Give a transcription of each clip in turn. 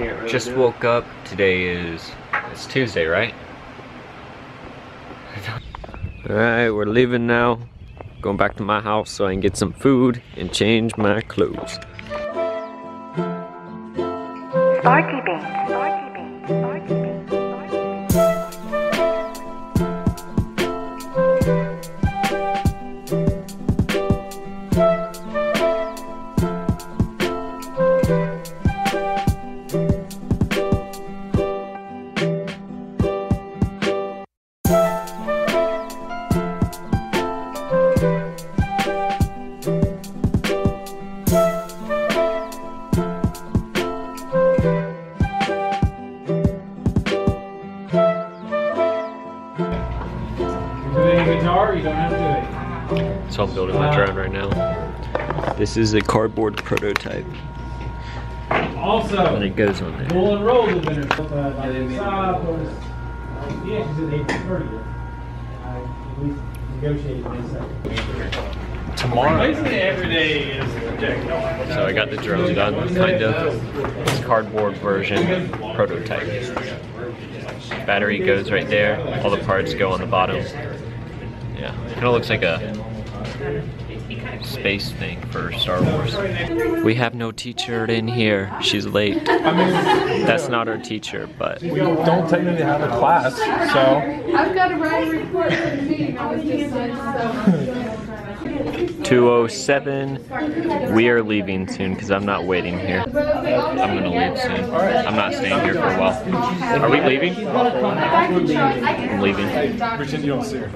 Can't really Just do it. woke up. Today is it's Tuesday, right? Alright, we're leaving now. Going back to my house so I can get some food and change my clothes. Sparky Beans. Sparky Beans. Sparky Beans. So I'm building my drone right now. This is a cardboard prototype and Also, it goes on there. Bull and Roll have been uh, the Saab uh, yeah, she said April thirtieth. I negotiated Tomorrow. Basically, every day is. So I got the drone done, kind of. It's cardboard version prototype. Battery goes right there. All the parts go on the bottom. Yeah, kind of looks like a space thing for Star Wars. We have no teacher in here. She's late. I mean, That's not our teacher, but we don't technically have a class, so I've got to write a report for the meeting. I was just so. 207. We are leaving soon because I'm not waiting here. I'm gonna leave soon. I'm not staying here for a while. Are we leaving? I'm leaving. pretend you don't see her.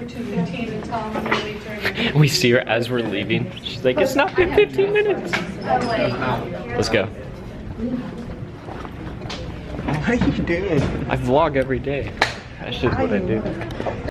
We see her as we're leaving. She's like, it's not been 15 minutes. Let's go. What are you doing? I vlog every day. That's just what I do.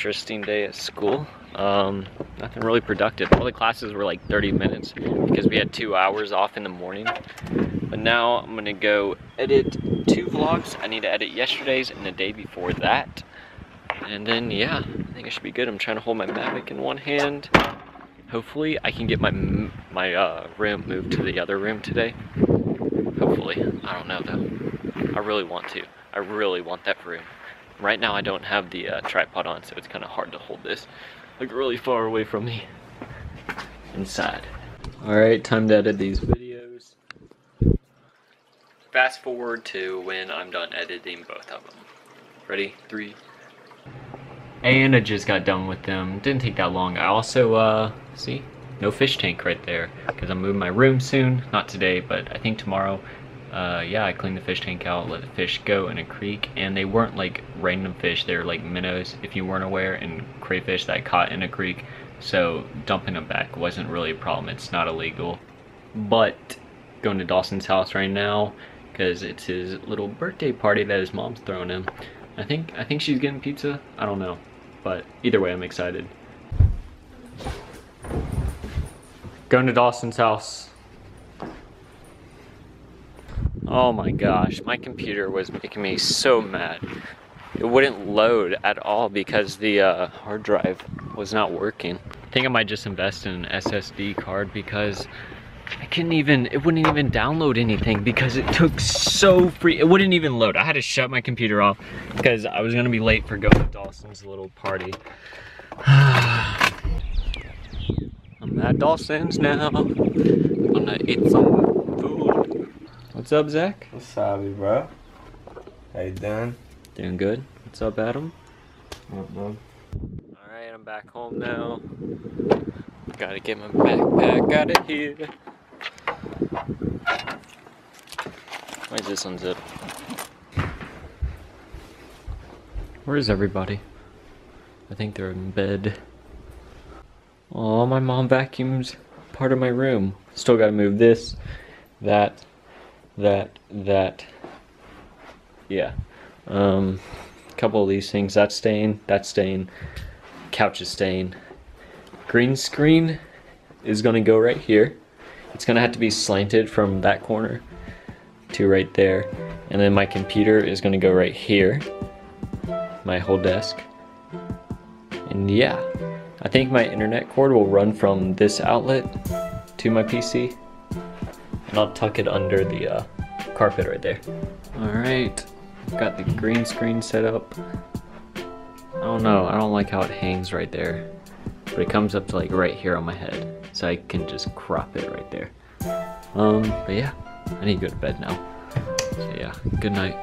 Interesting day at school. Um, nothing really productive. All the classes were like 30 minutes because we had two hours off in the morning. But now I'm gonna go edit two vlogs. I need to edit yesterday's and the day before that. And then, yeah, I think I should be good. I'm trying to hold my Mavic in one hand. Hopefully, I can get my my uh, room moved to the other room today. Hopefully, I don't know though. I really want to. I really want that room. Right now I don't have the uh, tripod on, so it's kind of hard to hold this like really far away from me. Inside. Alright, time to edit these videos. Fast forward to when I'm done editing both of them. Ready? Three. And I just got done with them. Didn't take that long. I also, uh, see? No fish tank right there. Because I'm moving my room soon. Not today, but I think tomorrow. Uh, yeah, I cleaned the fish tank out, let the fish go in a creek, and they weren't like random fish, they were like minnows, if you weren't aware, and crayfish that I caught in a creek. So dumping them back wasn't really a problem, it's not illegal. But going to Dawson's house right now, because it's his little birthday party that his mom's throwing him. I think I think she's getting pizza. I don't know, but either way, I'm excited. Going to Dawson's house. Oh my gosh, my computer was making me so mad. It wouldn't load at all because the uh, hard drive was not working. I think I might just invest in an SSD card because I couldn't even, it wouldn't even download anything because it took so free, it wouldn't even load. I had to shut my computer off because I was gonna be late for going to Dawson's little party. I'm at Dawson's now. I'm gonna eat some food. What's up, Zach? What's up, bro? How you doing? Doing good. What's up, Adam? What, bro? Alright, I'm back home now. Gotta get my backpack out of here. Why is this unzipped? Where is everybody? I think they're in bed. Oh, my mom vacuums part of my room. Still gotta move this, that, that, that. Yeah. Um, a couple of these things. that stain that stain Couch is staying. Green screen is gonna go right here. It's gonna have to be slanted from that corner to right there. And then my computer is gonna go right here. My whole desk. And yeah, I think my internet cord will run from this outlet to my PC. And I'll tuck it under the uh, carpet right there. All right, got the green screen set up. I don't know, I don't like how it hangs right there. But it comes up to like right here on my head. So I can just crop it right there. Um, but yeah, I need to go to bed now. So yeah, good night.